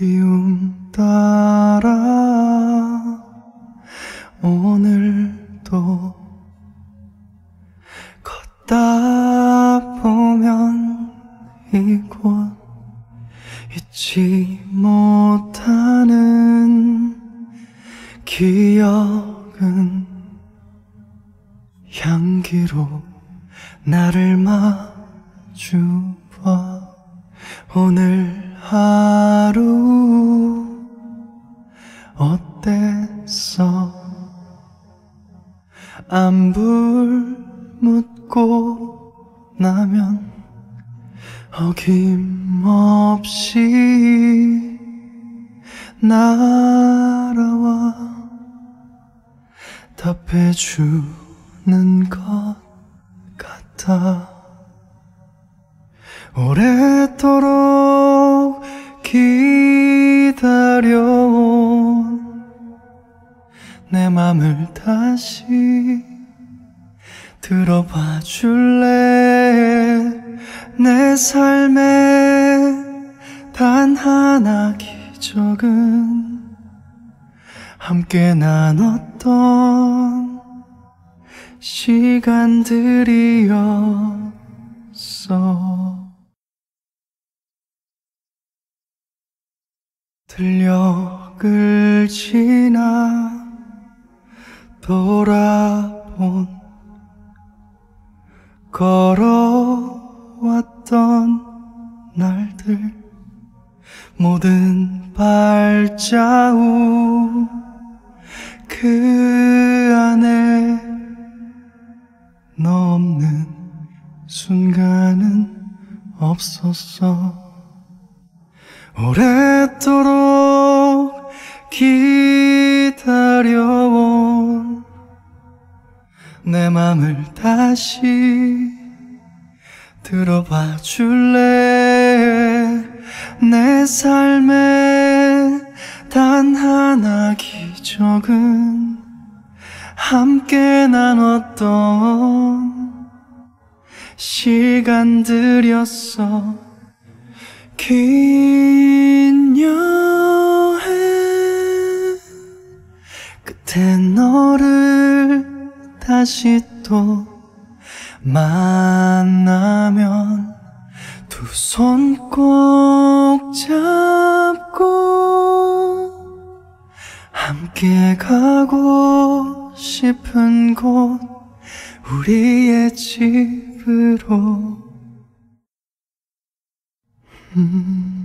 그리움 따라 오늘도 걷다 보면 이곳 잊지 못하는 기억은 향기로 나를 마주봐 오늘 하 안불 묻고 나면 어김없이 날아와 답해주는 것 같아. 오래도록 기다려온 내 맘을 다시 들어봐 줄래? 내 삶에 단 하나 기적은 함께 나눴던 시간들이었어. 들녘을 지나 돌아본 걸어왔던 날들 모든 발자국 그 안에 너 없는 순간은 없었어. 오래도록 기다려온 내 맘을 다시 들어봐 줄래? 내 삶에 단 하나 기적은 함께 나눴던 시간들이었어. 긴 여행 끝에 너를 다시 또 만나면 두 손 꼭 잡고 함께 가고 싶은 곳 우리의 집으로 음.